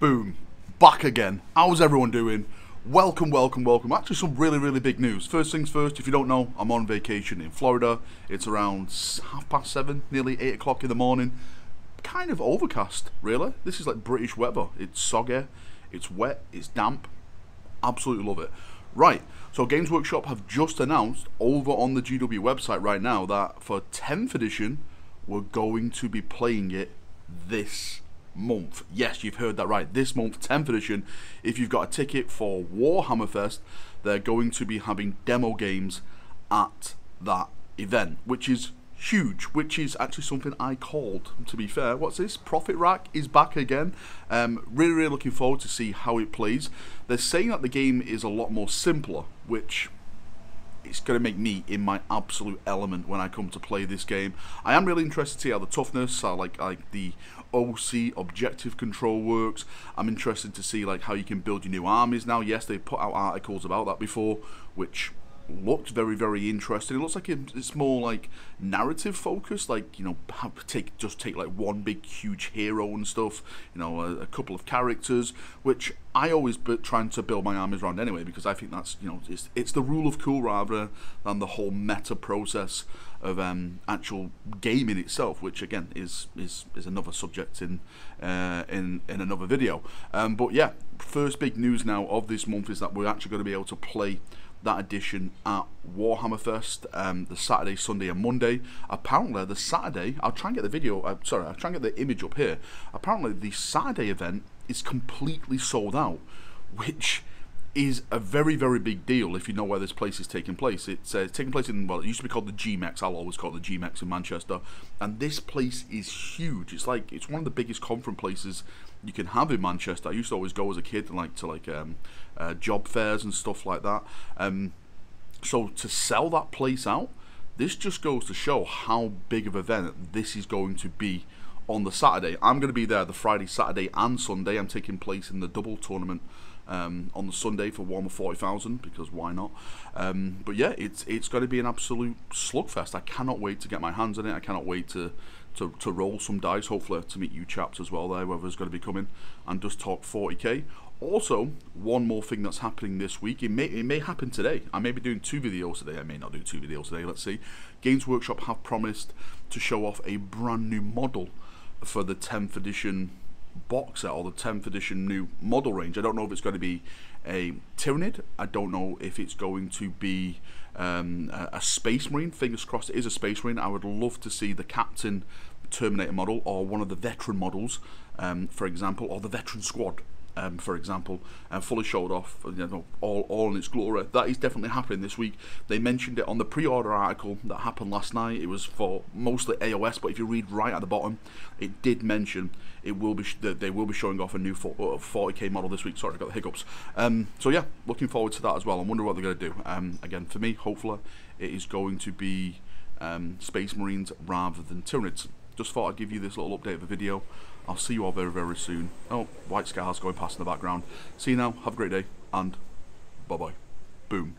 Boom. Back again. How's everyone doing? Welcome, welcome, welcome. Actually, some really, really big news. First things first, if you don't know, I'm on vacation in Florida. It's around half past seven, nearly eight o'clock in the morning. Kind of overcast, really. This is like British weather. It's soggy, it's wet, it's damp. Absolutely love it. Right, so Games Workshop have just announced over on the GW website right now that for 10th edition, we're going to be playing it this month. Yes, you've heard that right. This month, 10th edition, if you've got a ticket for Warhammer Fest, they're going to be having demo games at that event, which is huge, which is actually something I called, to be fair. What's this? Prophet Valrak is back again. Um, really, really looking forward to see how it plays. They're saying that the game is a lot more simpler, which it's going to make me in my absolute element when I come to play this game. I am really interested to see how the toughness, how like like the OC objective control works. I'm interested to see like how you can build your new armies now. Yes, they put out articles about that before, which looked very very interesting. It looks like it's more like narrative focused, like you know take just take like one big huge hero and stuff. You know a, a couple of characters, which I always be trying to build my armies around anyway because I think that's you know it's it's the rule of cool rather than the whole meta process of um, actual gaming in itself, which again is is is another subject in uh, in in another video. Um, but yeah, first big news now of this month is that we're actually going to be able to play that edition at Warhammer Fest um, the Saturday, Sunday, and Monday. Apparently, the Saturday, I'll try and get the video, uh, sorry, I'll try and get the image up here. Apparently, the Saturday event is completely sold out, which is a very, very big deal if you know where this place is taking place. It's uh, taking place in, well, it used to be called the GMEX, I'll always call it the GMEX in Manchester, and this place is huge. It's like, it's one of the biggest conference places you can have in Manchester. I used to always go as a kid and like to like um, uh, job fairs and stuff like that. Um, so to sell that place out, this just goes to show how big of an event this is going to be on the Saturday. I'm going to be there the Friday, Saturday, and Sunday. I'm taking place in the double tournament um, on the Sunday for Warhammer 40,000 because why not? Um, but yeah, it's it's going to be an absolute slugfest. I cannot wait to get my hands on it. I cannot wait to to, to roll some dice, hopefully to meet you chaps as well there, whoever's going to be coming, and just talk 40k. Also, one more thing that's happening this week, it may, it may happen today. I may be doing two videos today, I may not do two videos today, let's see. Games Workshop have promised to show off a brand new model for the 10th edition box set, or the 10th edition new model range. I don't know if it's going to be a Tyranid, I don't know if it's going to be um, a, a, Space Marine. Fingers crossed it is a Space Marine. I would love to see the Captain Terminator model or one of the veteran models, um, for example, or the veteran squad um, for example, and fully showed off, you know, all, all in its glory. That is definitely happening this week. They mentioned it on the pre-order article that happened last night. It was for mostly AOS, but if you read right at the bottom, it did mention it will be that they will be showing off a new 40k uh, model this week. Sorry, I got the hiccups. Um, so yeah, looking forward to that as well. I wonder what they're going to do. Um, again, for me, hopefully, it is going to be um, Space Marines rather than Tyranids. Just thought I'd give you this little update of the video. I'll see you all very, very soon. Oh, White Scars going past in the background. See you now. Have a great day. And bye-bye. Boom.